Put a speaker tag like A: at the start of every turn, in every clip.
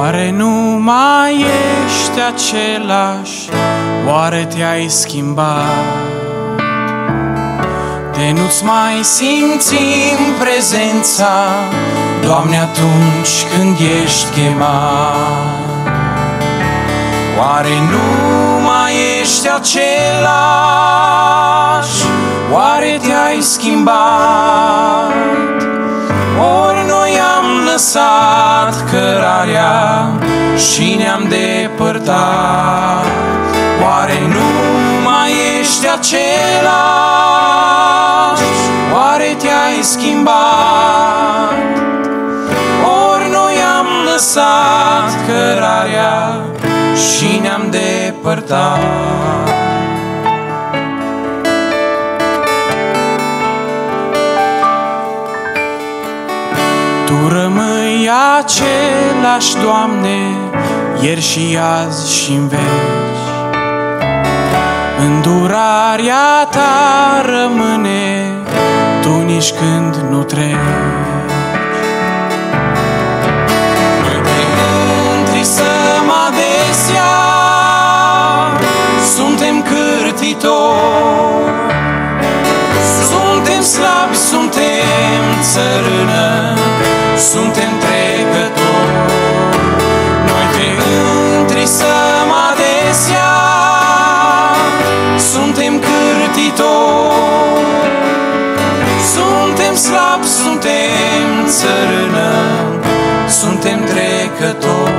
A: Oare nu mai ești același? Oare te-ai schimbat? De nu-ți mai simțim prezența, Doamne, atunci când ești chemat. Oare nu mai ești același? Oare te-ai schimbat? Ori noi am lăsat cărarea și ne-am depărtat. Oare nu mai ești același? Oare te-ai schimbat? Ori noi am lăsat cărarea și ne-am depărtat. Tu rămâi același, Doamne, ieri și azi și în veci. Îndurarea Ta rămâne, Tu nici când nu treci. Noi te întrisăm adesea, suntem cârtitori, suntem slabi, suntem țărână, suntem slabi, suntem țărână, suntem trecători.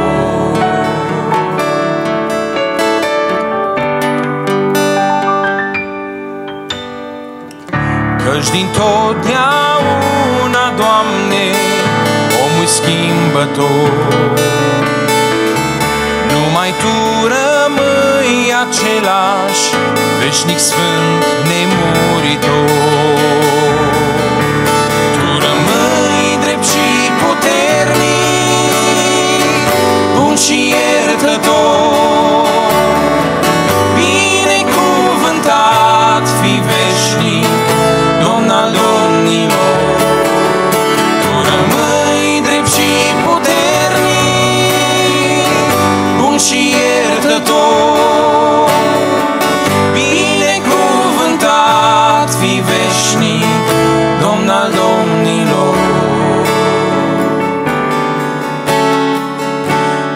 A: Căci din totdeauna, Doamne, omul schimbător. Numai Tu rămâi același, veșnic sfânt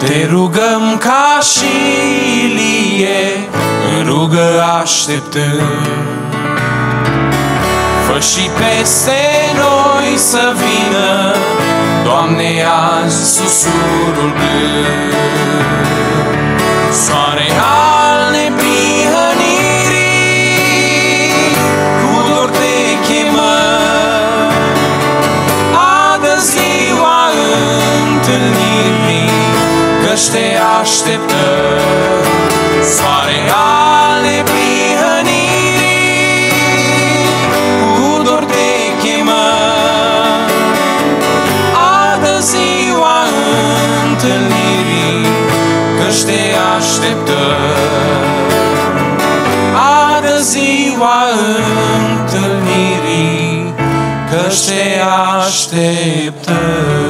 A: Te rugăm ca și Ilie, în rugă așteptăm. Fă și peste noi să vină, Doamne, azi susurul blând. Soare al neprihănirii, cu dor te chemăm. Adă ziua întâlnirii, căci te așteptăm. Soare al neprihănirii, cu dor te chemăm. Adă ziua întâlnirii, căci te așteptăm. Adă ziua întâlnirii, căci te așteptăm.